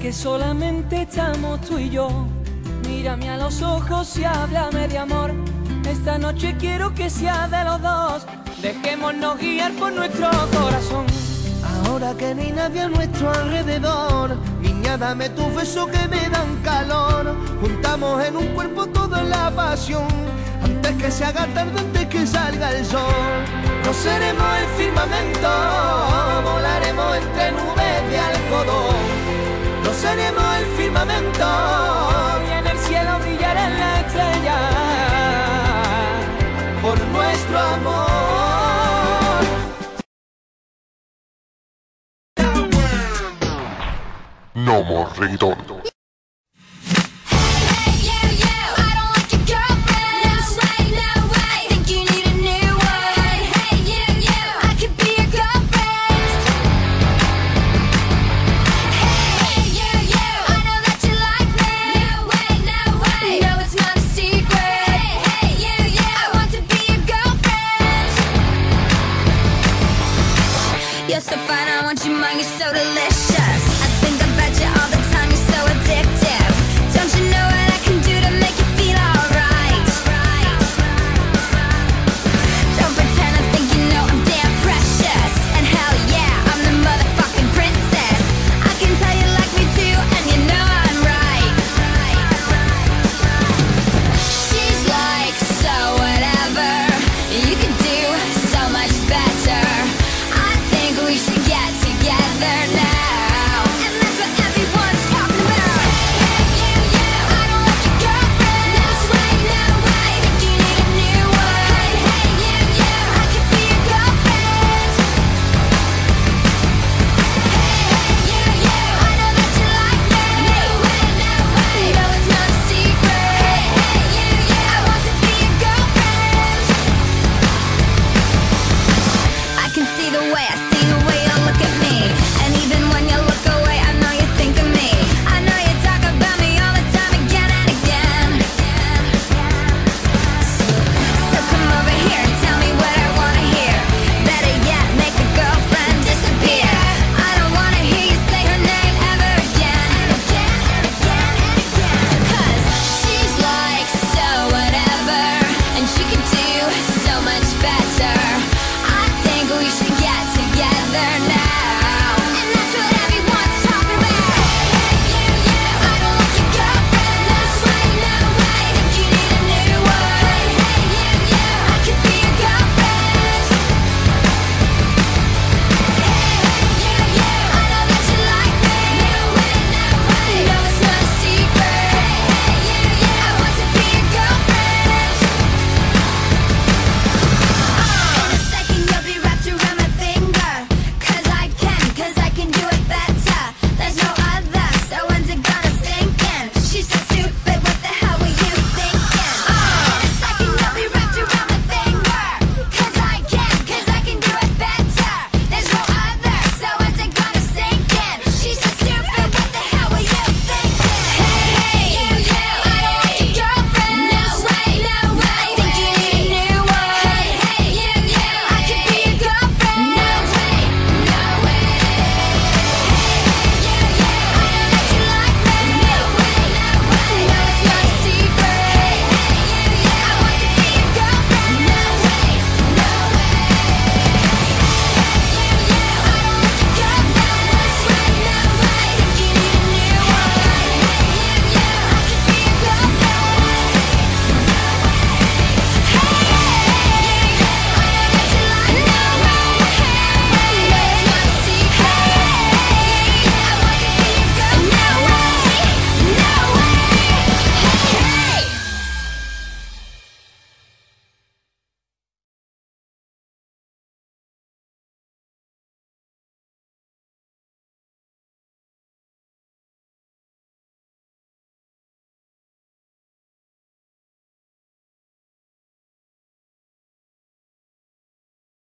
que solamente estamos tú y yo. Mírame a los ojos y háblame de amor. Esta noche quiero que sea de los dos. Dejémonos guiar por nuestro corazón. Ahora que ni nadie a nuestro alrededor, niña dame tu beso que me dan calor. Juntamos en un cuerpo toda la pasión, antes que se haga tarde, antes que salga el sol. No seremos el firmamento, volaremos entre nubes de algodón. Seremos el firmamento Y en el cielo brillará la estrella. por nuestro amor. No more reggaeton. want your mine, you're so delicious. I think about you all the time, you're so addictive.